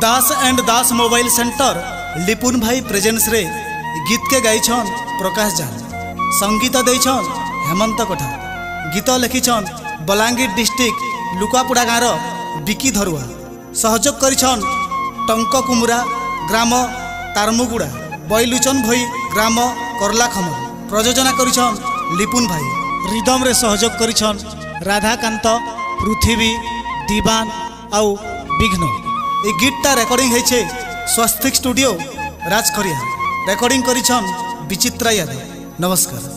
Das and Das mobile centre Lipun भाई presents रे गीत के गाय प्रकाश झार संगीत दे हेमंत कोठा गीत लेखिछन् बलांगीर डिस्ट्रिक्ट लुकापुडा गाँव रिकी धरुआ। सहयोग कर टंक कुमुरा ग्राम तारमुगुडा बैलुचन भई ग्राम करलाखम। प्रयोजना कर लिपुन भाई। रिदम रे सहयोग कर राधाकांत पृथ्वी दीवान आउ विघ्न। এই গীতটা রেকর্ডিং হয়েছে স্বস্তিক স্টুডিও রাজখরিয়া রেকর্ডিং করেছেন বিচিত্রা ইয়াদব নমস্কার।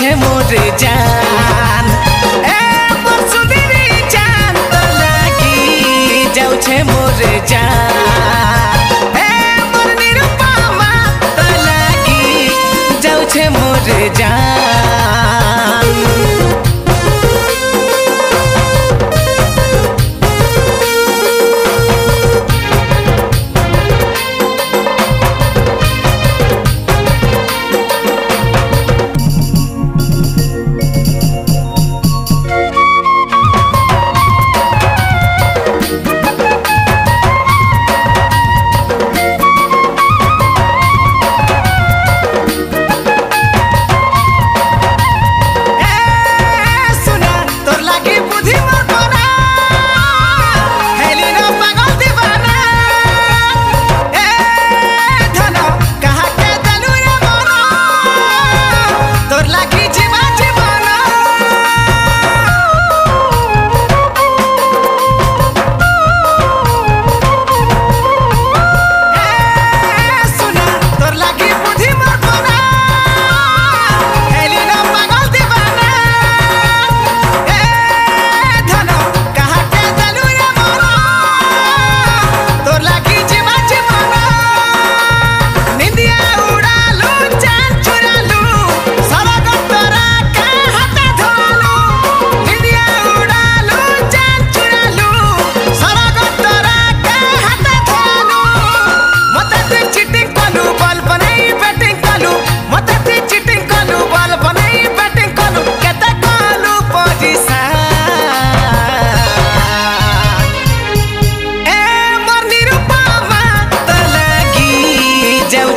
मुझे मोरे जा।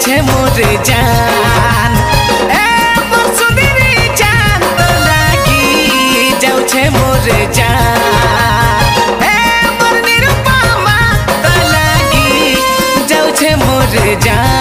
গেছে মোরে জান। সুন্দরী জান তো লাগি যাওছে মোরে জান? মোরে জান?